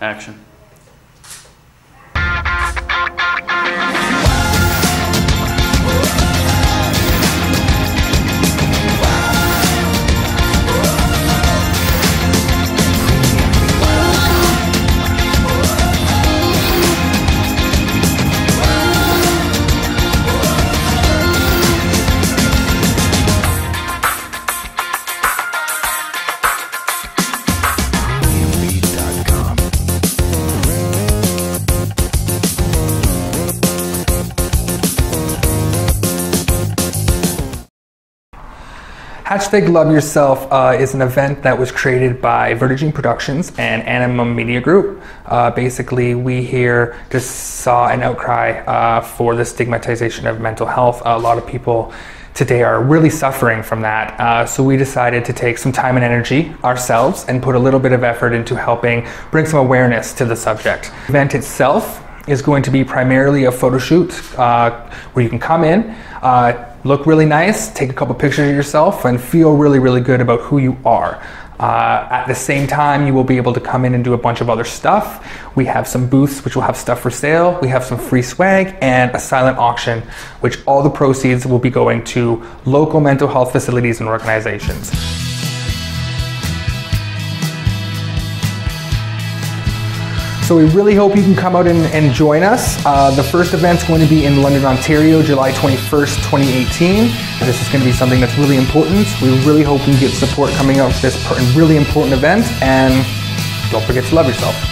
Action. Hashtag Love Yourself uh, is an event that was created by Verta Jean Productions and Animum Media Group. Uh, basically, we here just saw an outcry uh, for the stigmatization of mental health. A lot of people today are really suffering from that. Uh, so we decided to take some time and energy ourselves and put a little bit of effort into helping bring some awareness to the subject. The event itself is going to be primarily a photo shoot uh, where you can come in, uh, look really nice, take a couple pictures of yourself, and feel really, really good about who you are. Uh, at the same time, you will be able to come in and do a bunch of other stuff. We have some booths which will have stuff for sale. We have some free swag and a silent auction, which all the proceeds will be going to local mental health facilities and organizations. So we really hope you can come out and, and join us. Uh, the first event's going to be in London, Ontario, July 21st, 2018. This is going to be something that's really important. We really hope you get support coming out for this really important event and don't forget to love yourself.